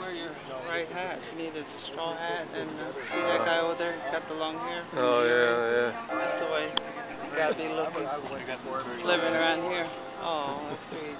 Wear your right hat. You need a straw hat and uh, see that guy over there? He's got the long hair. Oh yeah, yeah. That's the way you gotta be looking. Living around here. Oh, that's sweet.